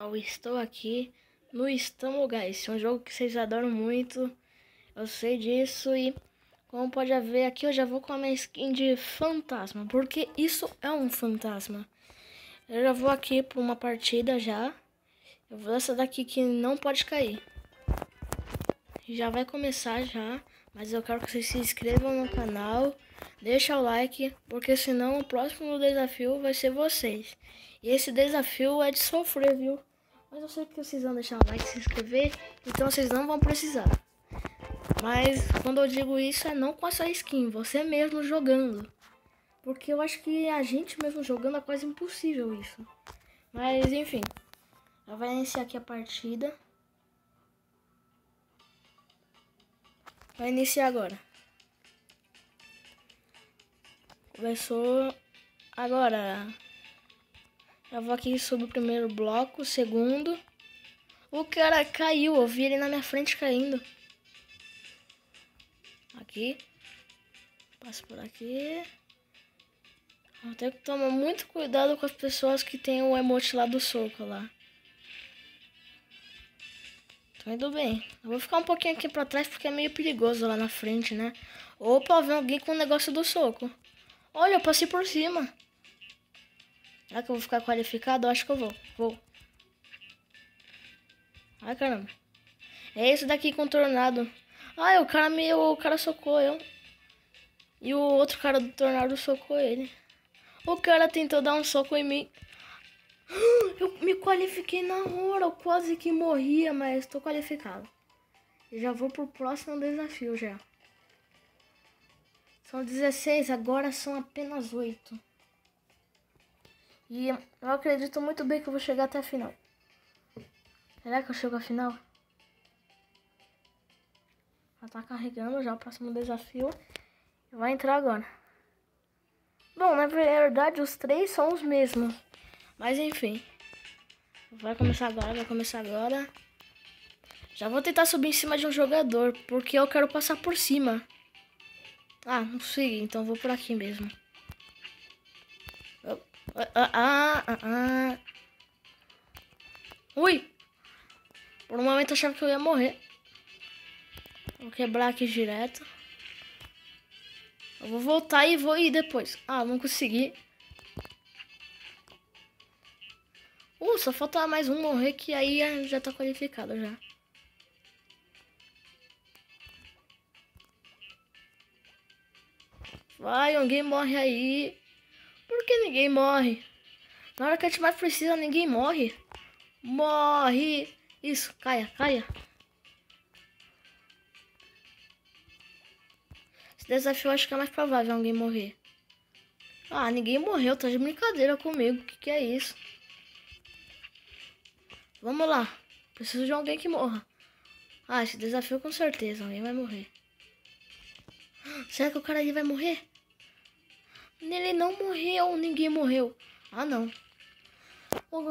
Eu estou aqui no Estamo Guys, é um jogo que vocês adoram muito, eu sei disso e como pode ver aqui eu já vou com a minha skin de fantasma, porque isso é um fantasma. Eu já vou aqui para uma partida já, eu vou essa daqui que não pode cair. Já vai começar já, mas eu quero que vocês se inscrevam no canal, deixa o like, porque senão o próximo desafio vai ser vocês. E esse desafio é de sofrer, viu? Mas eu sei que vocês vão deixar o like, se inscrever, então vocês não vão precisar. Mas quando eu digo isso é não com essa skin, você mesmo jogando. Porque eu acho que a gente mesmo jogando é quase impossível isso. Mas enfim, já vai iniciar aqui a partida. Vai iniciar agora. Começou agora. Eu vou aqui sobre o primeiro bloco, o segundo. O cara caiu, eu vi ele na minha frente caindo. Aqui. Passo por aqui. Eu tenho que tomar muito cuidado com as pessoas que tem o emote lá do soco lá. Tô indo bem. Eu vou ficar um pouquinho aqui pra trás porque é meio perigoso lá na frente, né? Ou pra ver alguém com o negócio do soco. Olha, eu passei por cima. Será que eu vou ficar qualificado? Eu acho que eu vou. Vou. Ai, caramba. É esse daqui contornado. Ai, o cara me... O cara socou eu. E o outro cara do tornado socou ele. O cara tentou dar um soco em mim. Eu me qualifiquei na hora. Eu quase que morria, mas estou qualificado. Já vou pro próximo desafio já. São 16, agora são apenas 8. E eu acredito muito bem que eu vou chegar até a final. Será que eu chego à final? Já tá carregando já o próximo desafio. Vai entrar agora. Bom, na verdade os três são os mesmos. Mas enfim. Vai começar agora, vai começar agora. Já vou tentar subir em cima de um jogador, porque eu quero passar por cima. Ah, não sei, então vou por aqui mesmo. Ah, ah, ah, ah. Ui! Por um momento eu achava que eu ia morrer. Vou quebrar aqui direto. Eu vou voltar e vou ir depois. Ah, não consegui. Uh, só falta mais um morrer que aí já tá qualificado já. Vai, alguém morre aí. Por que ninguém morre? Na hora que a gente mais precisa, ninguém morre. Morre. Isso, caia, caia. Esse desafio acho que é mais provável alguém morrer. Ah, ninguém morreu, tá de brincadeira comigo. O que, que é isso? Vamos lá. Preciso de alguém que morra. Ah, esse desafio com certeza. Alguém vai morrer. Será que o cara ali vai morrer? Ele não morreu, ninguém morreu. Ah, não.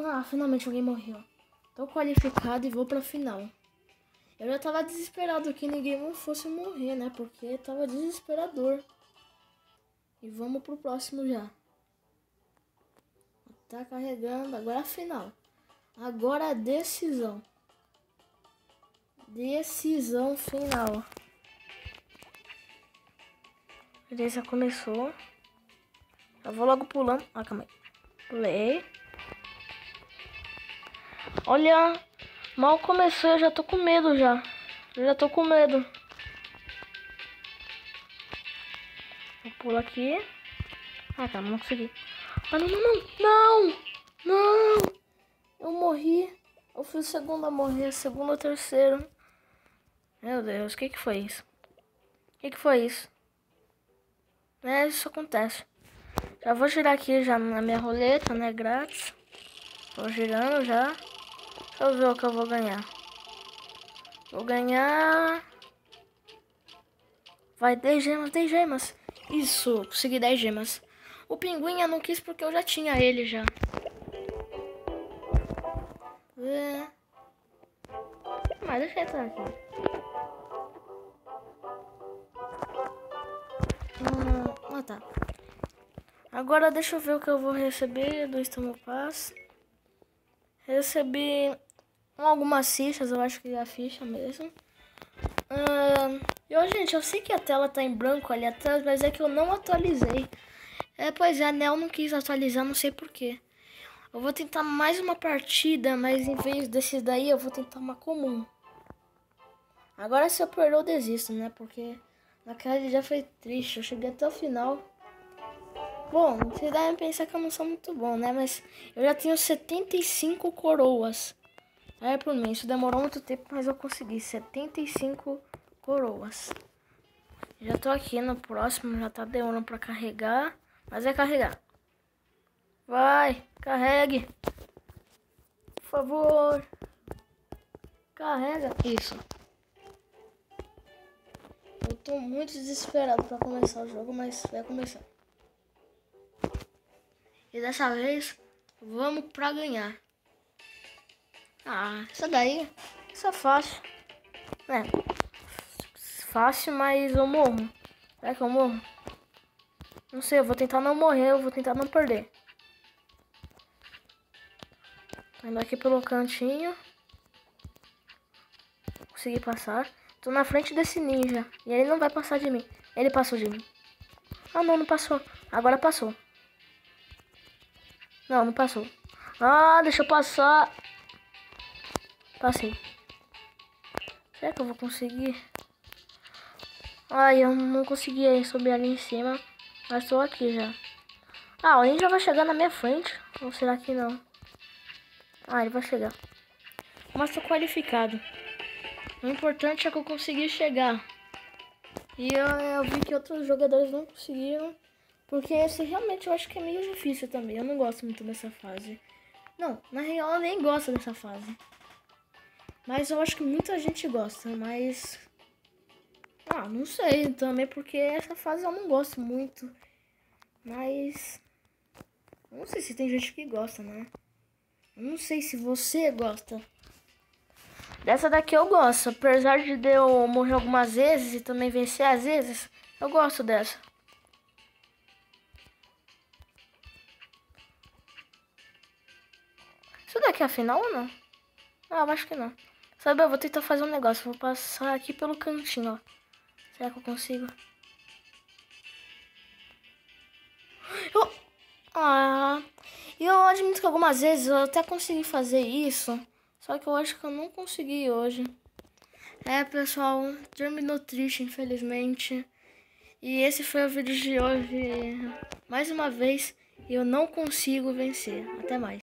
Ah, finalmente alguém morreu. Tô qualificado e vou pra final. Eu já tava desesperado que ninguém fosse morrer, né? Porque tava desesperador. E vamos pro próximo já. Tá carregando. Agora a final. Agora a decisão. Decisão final. Beleza, começou. Eu vou logo pulando. Ah, calma aí. Pulei. Olha, mal começou, eu já tô com medo já. Eu já tô com medo. Vou pular aqui. Ah, calma, não consegui. Ah, não, não, não. Não! Não! Eu morri. Eu fui o segundo a morrer, segundo ou terceiro. Meu Deus, o que que foi isso? O que que foi isso? É, isso acontece. Já vou girar aqui já na minha roleta, né? Grátis. Tô girando já. Deixa eu ver o que eu vou ganhar. Vou ganhar... Vai 10 gemas, 10 gemas. Isso, consegui 10 gemas. O pinguim eu não quis porque eu já tinha ele já. É. Mas deixa eu entrar aqui. Hum, ah, tá. Agora deixa eu ver o que eu vou receber do Estamo Pass. Recebi algumas fichas, eu acho que é a ficha mesmo. Uh, eu, gente, eu sei que a tela tá em branco ali atrás, mas é que eu não atualizei. É, pois é, a Nel não quis atualizar, não sei porquê. Eu vou tentar mais uma partida, mas em vez desses daí, eu vou tentar uma comum. Agora se eu perder, eu desisto, né? Porque naquela já foi triste, eu cheguei até o final. Bom, vocês devem pensar que eu não sou muito bom, né? Mas eu já tenho 75 coroas. É, por mim, isso demorou muito tempo, mas eu consegui 75 coroas. Já tô aqui no próximo, já tá demorando pra carregar. Mas é carregar. Vai, carregue. Por favor. Carrega. Isso. Eu tô muito desesperado pra começar o jogo, mas vai começar. E dessa vez, vamos pra ganhar. Ah, isso daí, isso é fácil. É, fácil, mas eu morro. Será que eu morro? Não sei, eu vou tentar não morrer, eu vou tentar não perder. Tô indo aqui pelo cantinho. Consegui passar. Tô na frente desse ninja. E ele não vai passar de mim. Ele passou de mim. Ah, não, não passou. Agora passou. Não, não passou. Ah, deixa eu passar. Passei. Será que eu vou conseguir? Ai, eu não consegui subir ali em cima. Mas estou aqui já. Ah, o ninja vai chegar na minha frente. Ou será que não? Ah, ele vai chegar. Mas tô qualificado. O importante é que eu consegui chegar. E eu, eu vi que outros jogadores não conseguiram. Porque esse realmente eu acho que é meio difícil também. Eu não gosto muito dessa fase. Não, na real eu nem gosto dessa fase. Mas eu acho que muita gente gosta, mas... Ah, não sei também, porque essa fase eu não gosto muito. Mas... Não sei se tem gente que gosta, né? Não sei se você gosta. Dessa daqui eu gosto. Apesar de eu morrer algumas vezes e também vencer às vezes, eu gosto dessa. Isso daqui é a final ou não? Ah, eu acho que não. Sabe, eu vou tentar fazer um negócio. Vou passar aqui pelo cantinho, ó. Será que eu consigo? Eu... Ah, eu admito que algumas vezes eu até consegui fazer isso. Só que eu acho que eu não consegui hoje. É, pessoal, terminou triste, infelizmente. E esse foi o vídeo de hoje. Mais uma vez, eu não consigo vencer. Até mais.